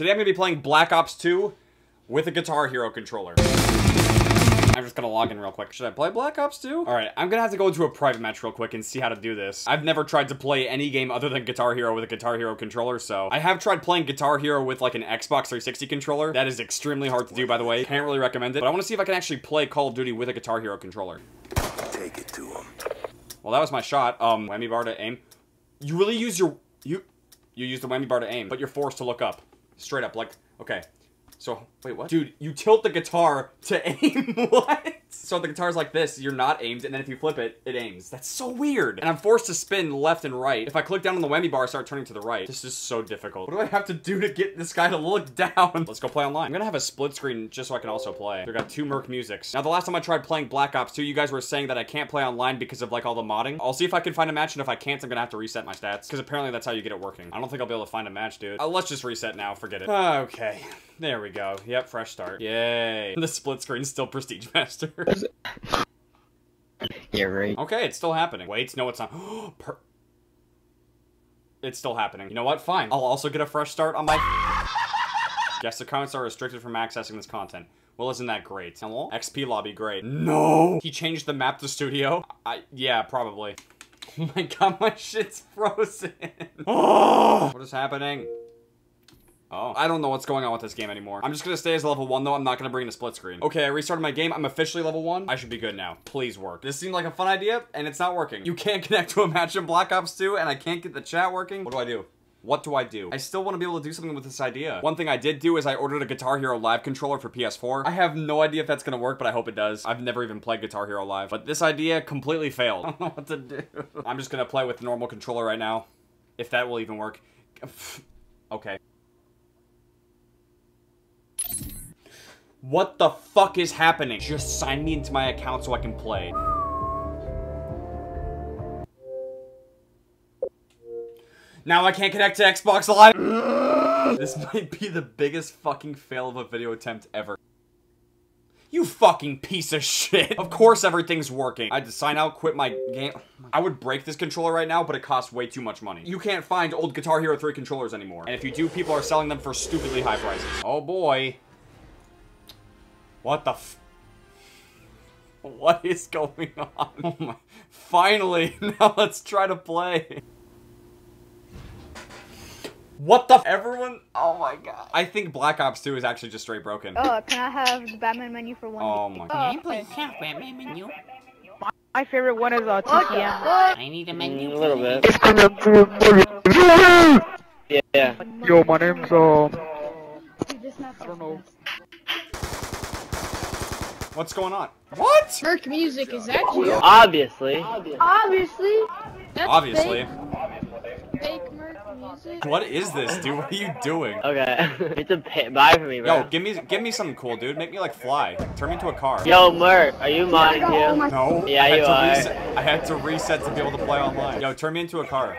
Today I'm gonna be playing Black Ops 2 with a Guitar Hero controller. I'm just gonna log in real quick. Should I play Black Ops 2? Alright, I'm gonna have to go into a private match real quick and see how to do this. I've never tried to play any game other than Guitar Hero with a Guitar Hero controller, so... I have tried playing Guitar Hero with like an Xbox 360 controller. That is extremely hard to do, by the way. Can't really recommend it, but I wanna see if I can actually play Call of Duty with a Guitar Hero controller. Take it to him. Well, that was my shot. Um, whammy bar to aim. You really use your... You... You use the whammy bar to aim, but you're forced to look up. Straight up, like... Okay. So, wait, what? Dude, you tilt the guitar to aim. what? So the guitar's like this, you're not aimed, and then if you flip it, it aims. That's so weird. And I'm forced to spin left and right. If I click down on the whammy bar, I start turning to the right. This is so difficult. What do I have to do to get this guy to look down? Let's go play online. I'm gonna have a split screen just so I can also play. We got two Merc Musics. Now, the last time I tried playing Black Ops 2, you guys were saying that I can't play online because of like all the modding. I'll see if I can find a match, and if I can't, I'm gonna have to reset my stats. Because apparently that's how you get it working. I don't think I'll be able to find a match, dude. Uh, let's just reset now, forget it. Okay. There we go. Yep, fresh start. Yay. The split screen's still Prestige Master. Yeah, right. okay, it's still happening. Wait, no, it's not. it's still happening. You know what? Fine. I'll also get a fresh start on my... yes, the comments are restricted from accessing this content. Well, isn't that great? Hello? XP lobby, great. No! He changed the map to studio? I... Yeah, probably. Oh my god, my shit's frozen. What is happening? Oh. I don't know what's going on with this game anymore. I'm just gonna stay as level 1 though. I'm not gonna bring in a split screen. Okay, I restarted my game. I'm officially level 1. I should be good now. Please work. This seemed like a fun idea, and it's not working. You can't connect to a match in Black Ops 2, and I can't get the chat working. What do I do? What do I do? I still want to be able to do something with this idea. One thing I did do is I ordered a Guitar Hero Live controller for PS4. I have no idea if that's gonna work, but I hope it does. I've never even played Guitar Hero Live, but this idea completely failed. I don't know what to do. I'm just gonna play with the normal controller right now, if that will even work. okay. What the fuck is happening? Just sign me into my account so I can play. Now I can't connect to Xbox Live. this might be the biggest fucking fail of a video attempt ever. You fucking piece of shit. Of course everything's working. I had to sign out, quit my game. I would break this controller right now, but it costs way too much money. You can't find old Guitar Hero 3 controllers anymore. And if you do, people are selling them for stupidly high prices. Oh boy. What the f- What is going on? Oh my- Finally! Now let's try to play. What the f- Everyone- Oh my god. I think Black Ops 2 is actually just straight broken. Oh, can I have the Batman menu for one? Oh my god. Please have Batman menu. My favorite one is uh, What? TCM. I need a Mm, menu. a little please. bit. Yeah. Yo, my name's um. Dude, this map's I don't know. What's going on? What? Merc music is that you? Obviously. Obviously. That's Obviously. Fake, fake Merc music. What is this, dude? What are you doing? Okay. it's a pay- buy for me, bro. Yo, give me give me something cool, dude. Make me like fly. Turn me into a car. Yo, Merc, are you modding Oh too? No. Yeah, I had you to are. Reset. I had to reset to be able to play online. Yo, turn me into a car.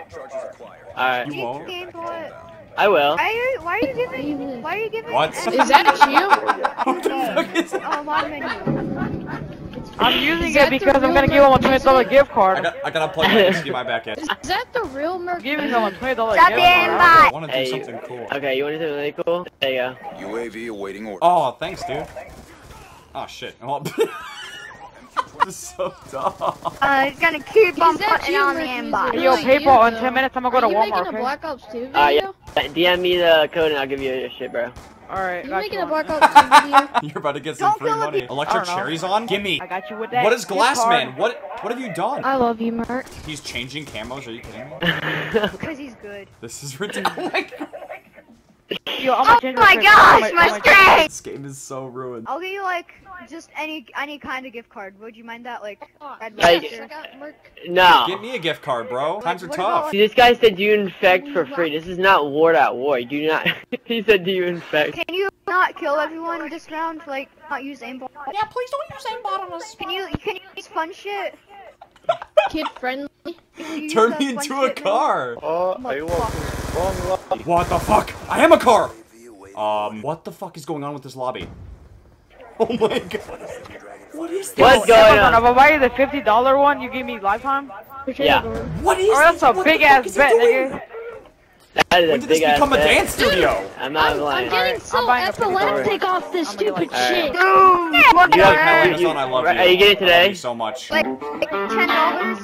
Alright. You won't. Game for what? I will. Why are you, why are you giving, why are you giving? What? Is that you? what the fuck is Oh, my menu. I'm using it because I'm gonna give him a twenty dollar music? gift I card. got I gotta plug my HDMI back in. Is, is that the real Merc? Giving him a twenty dollar gift being card. I bot. want to Hey, do something cool. Okay, you want to do something really cool? There you go. UAV awaiting order. Oh, thanks, dude. Oh shit. Well, this is so dumb. Uh, he's gonna keep on putting on the Merc aimbot. music? Yo, Really PayPal, in 10 minutes, I'm gonna go Are to you making Walmart, a okay? Black Ops 2 video? Uh, yeah. DM me the code and I'll give you your shit, bro. Alright, You got making you. a Black Ops 2 video? You're about to get some Don't free money. pe- Electric I don't know. cherries on? Gimme. I got you with that. What is gift Glass. Man? What what have you done? I love you, Mark. He's changing camos. Are you kidding me? Because he's good. This is ridiculous. Oh my god. Yo, Oh gonna my my gosh, my screen! This game is so ruined. I'll give you like just any any kind of gift card. Would you mind that? Like, Red Like- Monster? Check out Merc. no. Give me a gift card, bro. Times are tough. See, this guy said you infect for free. This is not war at war. You do not. he said do you infect. Can you not kill everyone this round? Like, not use aimbot? Yeah, please don't use aimbot on us. Can you can you use fun shit? Kid friendly. Can you use Turn me into a car. Oh, Motherfucker. What the fuck? I am a car. Um, what the fuck is going on with this lobby? Oh my god. What is this? What's Yo, going if on? I buy you the fifty dollar one, you give me lifetime. Yeah. What is Oh, that's a big ass bet, nigga. That is When did this big ass become a head. dance studio? I'm not I'm, I'm lying. getting I'm so buying a pretty epileptic off this I'm stupid like- shit. Boom! Look You at have her. Amazon, I love Are you. you getting I love today? you so much. Like, like ten dollars.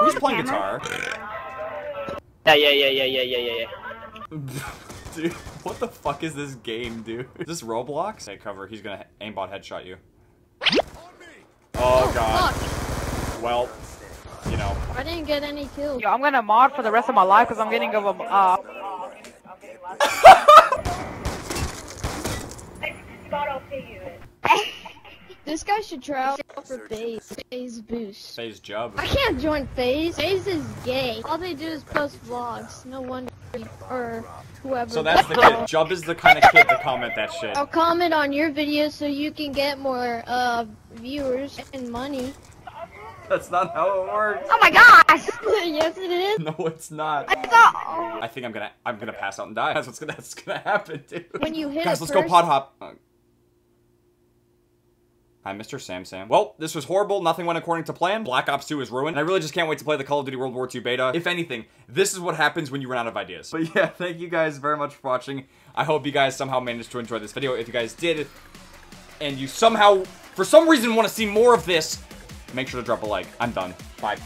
Who's playing camera. Yeah, guitar? yeah, yeah, yeah, yeah, yeah, yeah, yeah. dude, what the fuck is this game, dude? Is this Roblox? Hey, cover. He's gonna aimbot headshot you. Oh god. Fuck, Well, you know. I didn't get any kills. Yo, I'm gonna mod for the rest of my life because I'm getting of a uh. This guy should try out for FaZe. FaZe boost. FaZe Jub. I can't join FaZe. FaZe is gay. All they do is post vlogs. No wonder. Or whoever. So that's the kid. Jub is the kind of kid to comment that shit. I'll comment on your video so you can get more uh viewers and money. That's not how it works. Oh my gosh! yes, it is. No, it's not. I thought. I think I'm gonna I'm gonna pass out and die. That's what's gonna that's gonna happen, dude. When you hit Guys, a let's go pod hop. Hi, Mr. Sam Sam. Well, this was horrible. Nothing went according to plan. Black Ops 2 is ruined. And I really just can't wait to play the Call of Duty World War II beta. If anything, this is what happens when you run out of ideas. But yeah, thank you guys very much for watching. I hope you guys somehow managed to enjoy this video. If you guys did, and you somehow, for some reason, want to see more of this, make sure to drop a like. I'm done. Bye.